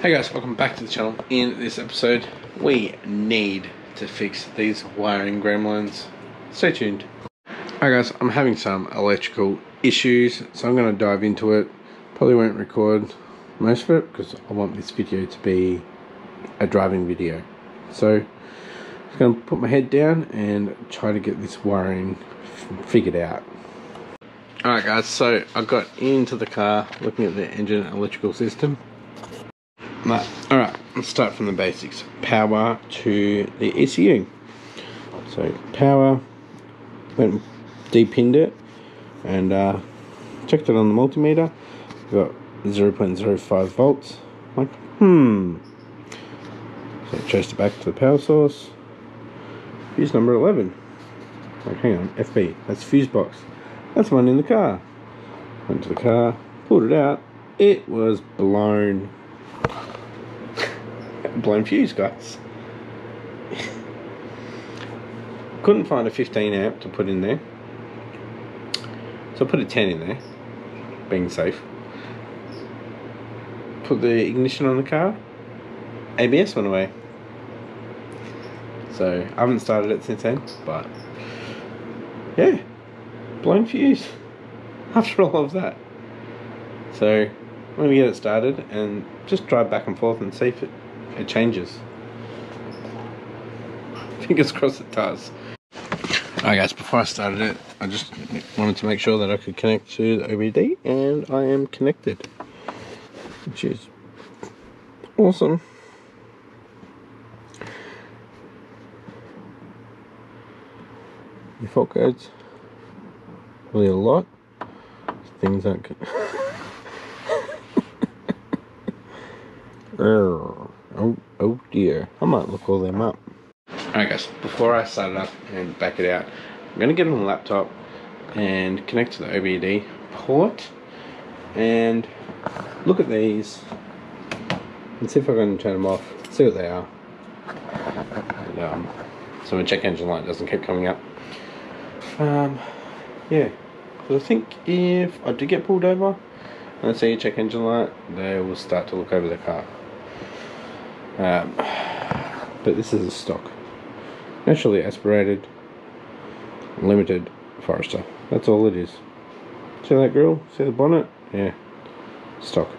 Hey guys, welcome back to the channel. In this episode, we need to fix these wiring gremlins. Stay tuned. Hi guys, I'm having some electrical issues, so I'm going to dive into it. Probably won't record most of it because I want this video to be a driving video. So, I'm going to put my head down and try to get this wiring figured out. Alright guys, so I got into the car looking at the engine electrical system. Right, alright, let's start from the basics. Power to the ECU. So power, went depinned it and uh, checked it on the multimeter. Got 0.05 volts. Like, hmm. So traced it back to the power source. Fuse number 11. Like, hang on, FB, that's fuse box. That's one in the car. Went to the car, pulled it out. It was blown. Blown fuse, guys. Couldn't find a 15 amp to put in there. So I put a 10 in there, being safe. Put the ignition on the car. ABS went away. So I haven't started it since then, but yeah blown fuse after all of that. So when we get it started and just drive back and forth and see if it, it changes. Fingers crossed it does. Alright guys, before I started it, I just wanted to make sure that I could connect to the OBD and I am connected. Which is awesome. Default codes really a lot. Things aren't good. dear. I might look all them up. Alright guys, before I start it up and back it out, I'm going to get on the laptop and connect to the OBD port and look at these and see if I can turn them off, see what they are. And, um, so my check engine light doesn't keep coming up. Um, yeah, because I think if I do get pulled over and I see a check engine light, they will start to look over the car. Um, but this is a stock. Naturally aspirated, limited Forester. That's all it is. See that grill? See the bonnet? Yeah, stock.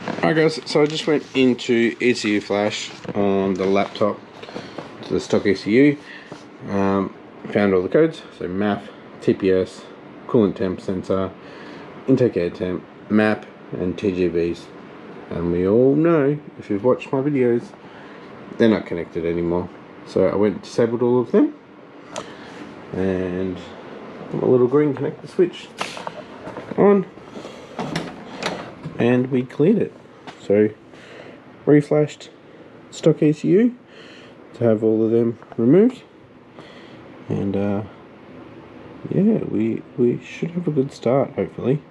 Alright guys, so I just went into ECU Flash on the laptop to the stock ECU. Um, found all the codes, so MAF, TPS, coolant temp sensor, intake air temp, map, and TGVs. And we all know, if you've watched my videos, they're not connected anymore. So I went disabled all of them. And my little green connector switch on. And we cleared it. So reflashed stock ECU to have all of them removed. And uh, yeah, we we should have a good start, hopefully.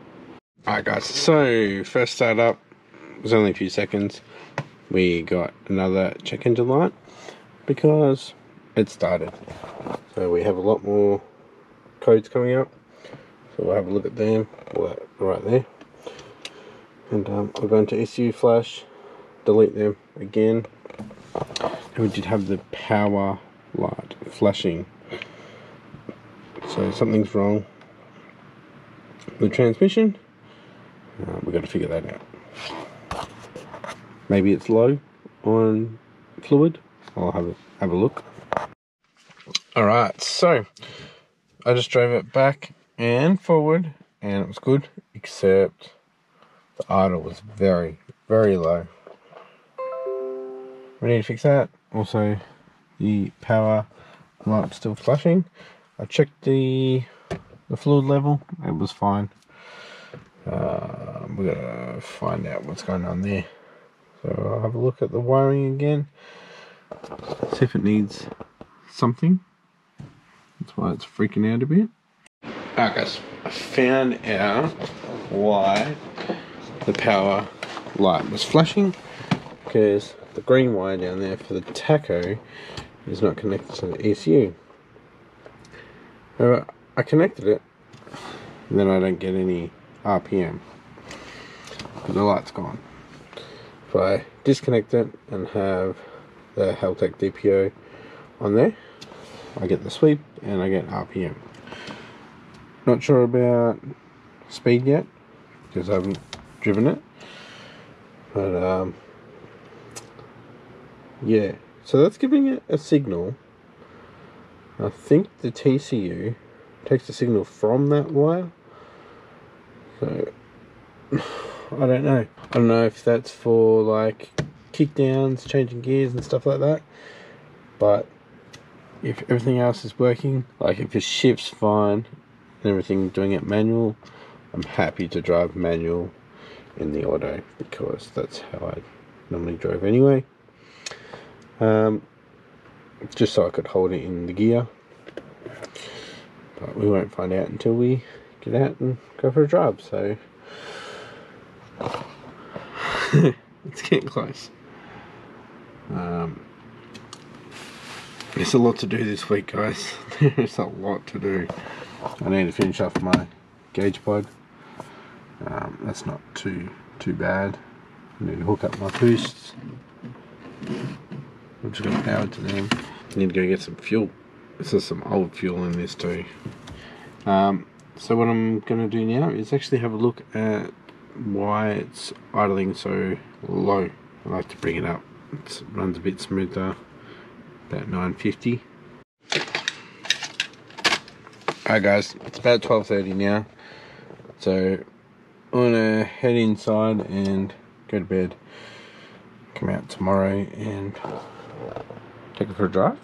Alright guys, so first start up was only a few seconds. We got another check engine light because it started. So we have a lot more codes coming up. So we'll have a look at them right there. And um, I'll go into ECU flash, delete them again. And we did have the power light flashing so something's wrong with the transmission. Uh, we've got to figure that out. Maybe it's low on fluid. I'll have a, have a look. Alright, so I just drove it back and forward and it was good except the idle was very, very low. We need to fix that. Also, the power light still flashing. I checked the the fluid level. It was fine. Uh, we're gonna find out what's going on there. So I'll have a look at the wiring again. See if it needs something. That's why it's freaking out a bit. Alright guys, I found out why the power light was flashing because the green wire down there for the tacho is not connected to the ECU. I connected it, and then I don't get any RPM. But the light's gone. If I disconnect it and have the Haltech DPO on there. I get the sweep and I get RPM not sure about speed yet because I haven't driven it. But um, yeah. So that's giving it a signal. I think the TCU takes the signal from that wire. So I don't know. I don't know if that's for like kickdowns changing gears and stuff like that but if everything else is working like if your shift's fine and everything doing it manual I'm happy to drive manual in the auto because that's how I normally drove anyway. Um, just so I could hold it in the gear. But we won't find out until we get out and go for a drive so it's getting close. Um, there's a lot to do this week guys. There's a lot to do. I need to finish off my gauge pod um, that's not too too bad. I need to hook up my boosts. I'm just going to power to them. I need to go get some fuel. This is some old fuel in this too. Um, so what I'm going to do now is actually have a look at why it's idling so low I like to bring it up it runs a bit smoother about 950 Alright guys, it's about 12.30 now. So, I'm gonna head inside and go to bed. Come out tomorrow and take it for a drive.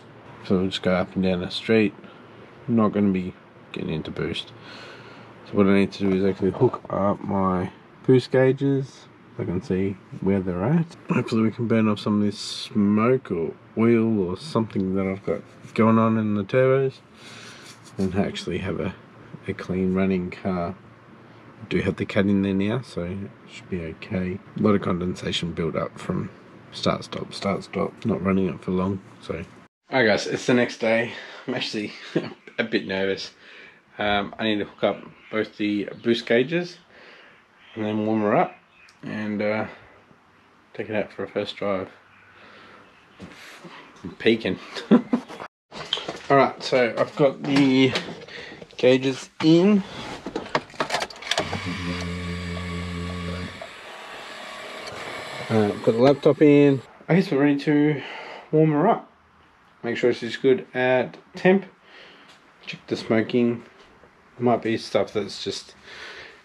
So we'll just go up and down the street. I'm not gonna be getting into boost. So what I need to do is actually hook up my boost gauges I can see where they're at. Hopefully we can burn off some of this smoke or oil or something that I've got going on in the turbos and actually have a, a clean running car. I do have the cat in there now so it should be okay. A lot of condensation built up from start stop start stop not running it for long so. Alright guys it's the next day. I'm actually a bit nervous. Um, I need to hook up both the boost gauges and then warm her up and uh, take it out for a first drive. I'm peaking. Alright, so I've got the gauges in. Uh, got the laptop in. I guess we're ready to warm her up. Make sure she's good at temp. Check the smoking. Might be stuff that's just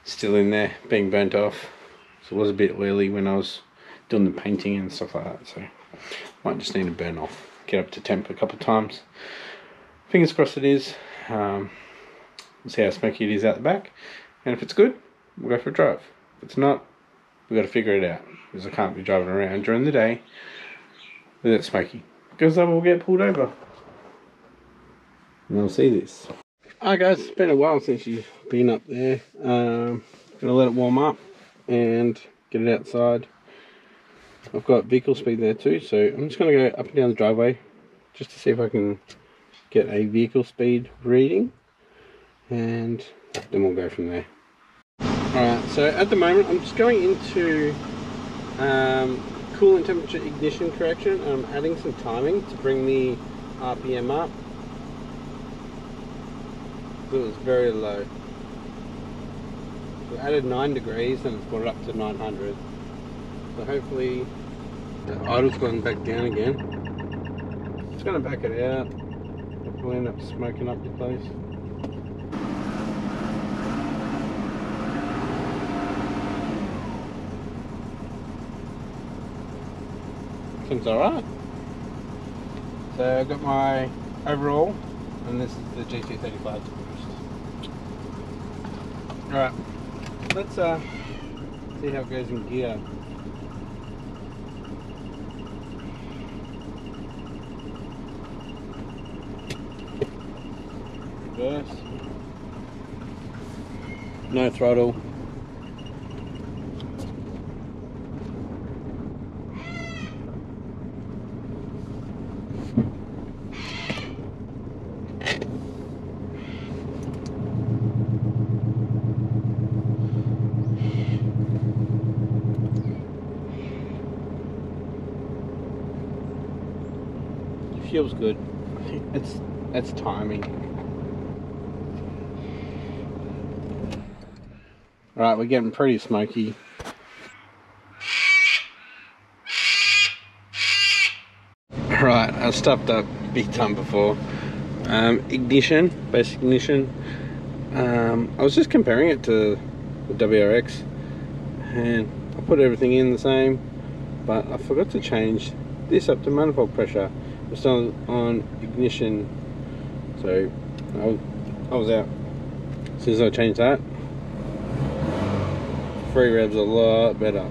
still in there, being burnt off. So it was a bit oily when I was doing the painting and stuff like that. So might just need to burn off. Get up to temp a couple of times. Fingers crossed it is. Um, see how smoky it is out the back. And if it's good, we'll go for a drive. If it's not, we've got to figure it out. Because I can't be driving around during the day with it smoky. Because I will get pulled over. And I'll see this. Alright guys, it's been a while since you've been up there. Um, gonna let it warm up and get it outside. I've got vehicle speed there too, so I'm just to go up and down the driveway just to see if I can get a vehicle speed reading and then we'll go from there. Alright, so at the moment I'm just going into um, coolant temperature ignition correction. I'm adding some timing to bring the RPM up. It was very low. We added 9 degrees and it's brought it up to 900. So hopefully the idle's gone back down again. It's going to back it out. We'll end up smoking up the place. Seems alright. So I've got my overall and this is the GT35 Alright let's uh, see how it goes in gear. Reverse. No throttle. Feels good. It's it's timing. Alright, we're getting pretty smoky. Right, I stopped up big time before. Um, ignition, basic ignition. Um, I was just comparing it to the WRX and I put everything in the same but I forgot to change this up to manifold pressure. It's on, on ignition so I was, out. As soon as I changed that, free revs a lot better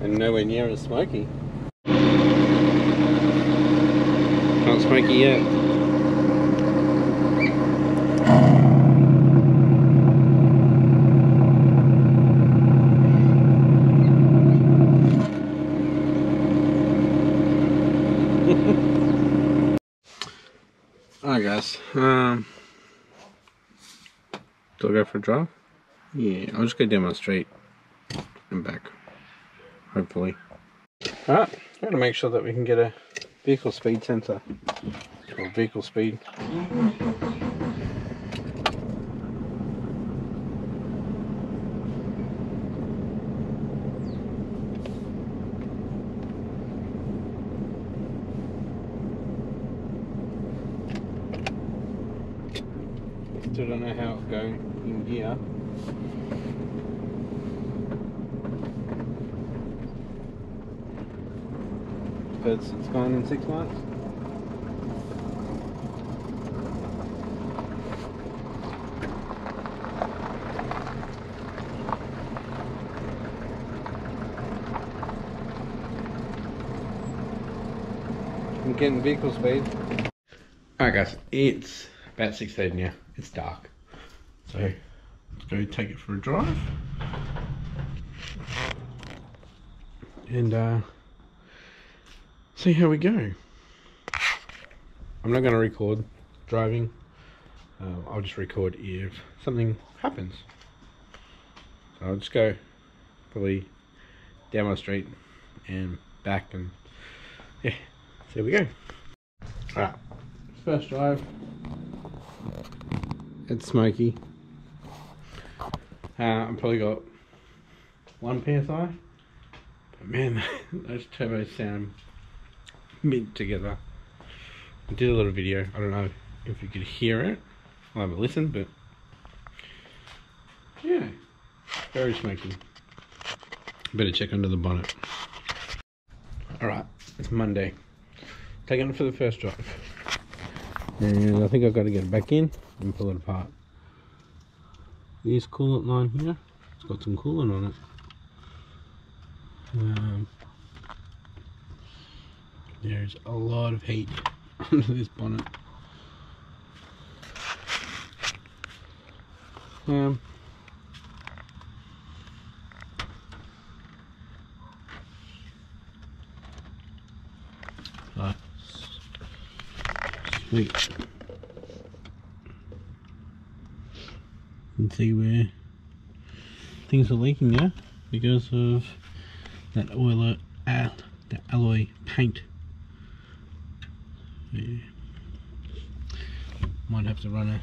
and nowhere near as smoky. Not smoky yet. Alright guys, um, I go for a drive? Yeah, I'll just go down my street and back, hopefully. Alright, got to make sure that we can get a vehicle speed sensor or vehicle speed. Still don't know how it's going gear. But it's, gone in six months. I'm getting vehicle speed. Alright guys, it's about 6.30 now. It's dark. So go take it for a drive. And uh, see how we go. I'm not going to record driving. Uh, I'll just record if something happens. So I'll just go probably down my street and back and yeah, so we go. Alright, first drive. It's smoky. Uh, I've probably got one PSI. But man, those turbos sound mint together. I did a little video. I don't know if you could hear it. I'll have a listen, but yeah, very smoky. Better check under the bonnet. Alright, it's Monday. Taking it for the first drive. And I think I've got to get it back in and pull it apart. This coolant line here, it's got some coolant on it. Um, there's a lot of heat under this bonnet. Um, sweet. You can see where things are leaking now because of that oil, uh, that alloy paint. Yeah. Might have to run a,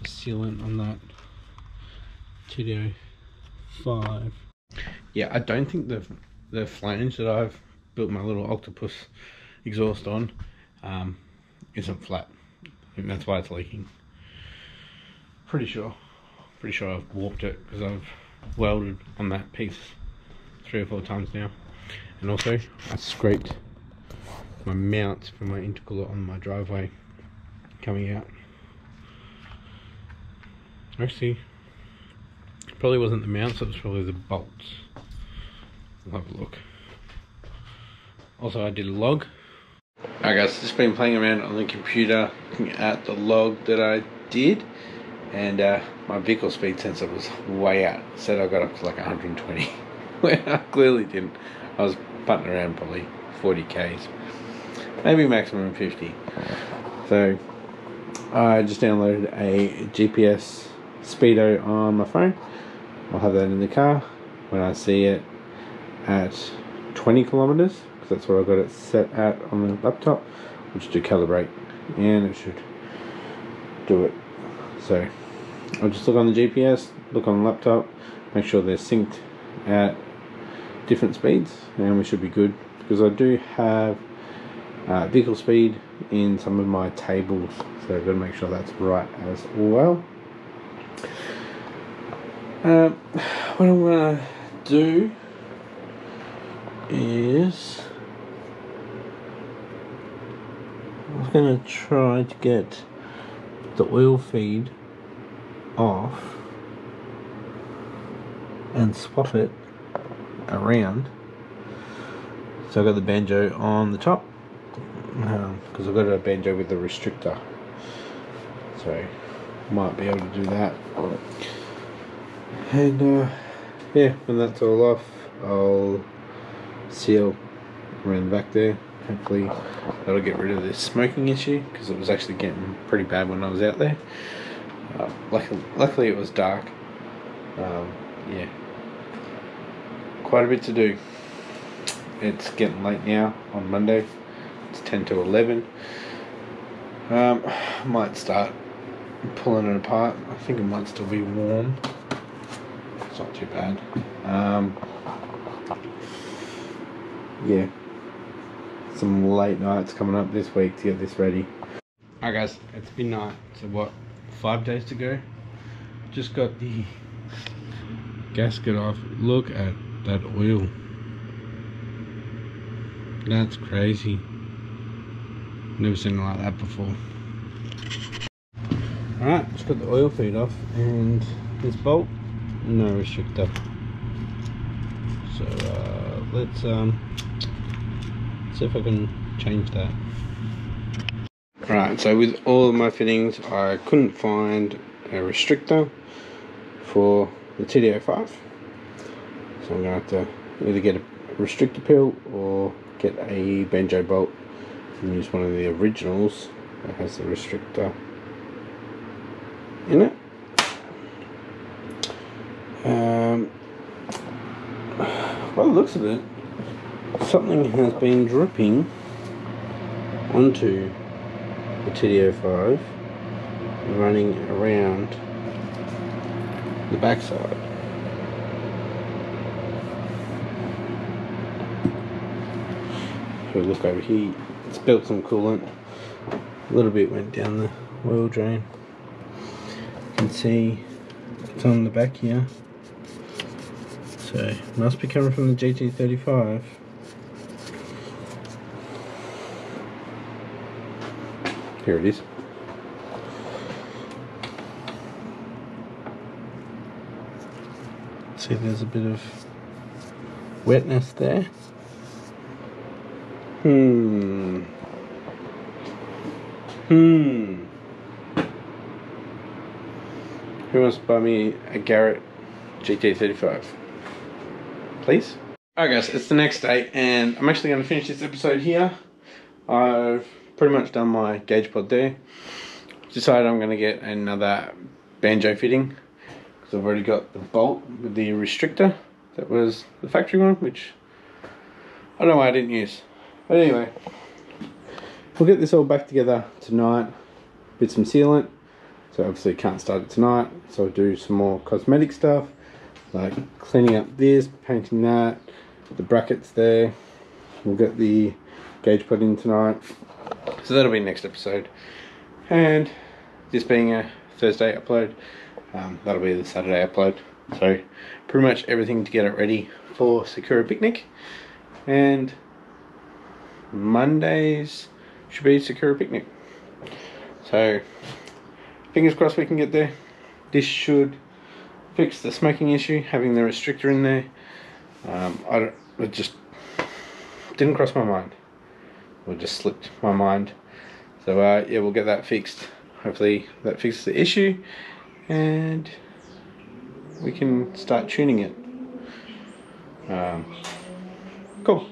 a sealant on that TDO 5. Yeah, I don't think the the flange that I've built my little octopus exhaust on um, isn't flat. Think that's why it's leaking. Pretty sure. Pretty sure I've warped it because I've welded on that piece three or four times now. And also, I scraped my mount for my intercooler on my driveway coming out. Actually, probably wasn't the mounts, it was probably the bolts. We'll have a look. Also, I did a log. Alright guys, just been playing around on the computer looking at the log that I did and uh, my vehicle speed sensor was way out. Said I got up to like 120 when I clearly didn't. I was putting around probably 40 k's, maybe maximum 50. So I just downloaded a GPS speedo on my phone. I'll have that in the car when I see it at 20 kilometers because that's what I got it set at on the laptop which to calibrate and it should do it so I'll just look on the GPS look on the laptop make sure they're synced at different speeds and we should be good because I do have uh, vehicle speed in some of my tables so I've got to make sure that's right as well. Um, what I'm going to do is I'm going to try to get the oil feed off and swap it around. So I've got the banjo on the top because um, I've got a banjo with a restrictor. So might be able to do that. And uh, yeah when that's all off I'll seal around the back there. Hopefully that'll get rid of this smoking issue because it was actually getting pretty bad when I was out there uh, luckily, it was dark. Um, yeah. Quite a bit to do. It's getting late now on Monday. It's 10 to 11 um, might start pulling it apart. I think it might still be warm. It's not too bad. Um, yeah. Some late nights coming up this week to get this ready. Alright guys. It's been night so what five days to go. Just got the gasket off. Look at that oil. That's crazy. Never seen it like that before. Alright just got the oil feed off and this bolt no restrictor. So uh, let's um see if I can change that right so with all of my fittings I couldn't find a restrictor for the TD05 so I'm gonna have to either get a restrictor pill or get a banjo bolt and use one of the originals that has the restrictor in it. Um, by the looks of it something has been dripping onto the TD05 running around the backside. If we look over here, it's built some coolant. A little bit went down the oil drain. You can see it's on the back here. So, must be coming from the GT35. Here it is. See there's a bit of wetness there. Hmm. Hmm. Who wants to buy me a Garrett GT35? Please? Alright guys, it's the next day and I'm actually going to finish this episode here. I've pretty much done my gauge pod there. Decided I'm going to get another banjo fitting because I've already got the bolt with the restrictor that was the factory one, which I don't know why I didn't use. But anyway, we'll get this all back together tonight with some sealant. So obviously can't start it tonight, so I'll do some more cosmetic stuff like cleaning up this, painting that, the brackets there. We'll get the gauge put in tonight so that'll be next episode. And this being a Thursday upload, um, that'll be the Saturday upload. So pretty much everything to get it ready for Sakura Picnic. And Mondays should be Sakura Picnic. So fingers crossed we can get there. This should fix the smoking issue, having the restrictor in there. Um, I it just didn't cross my mind or just slipped my mind. So uh, yeah, we'll get that fixed. Hopefully that fixes the issue and we can start tuning it. Um, cool.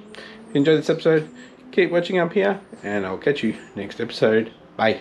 Enjoy this episode. Keep watching up here and I'll catch you next episode. Bye.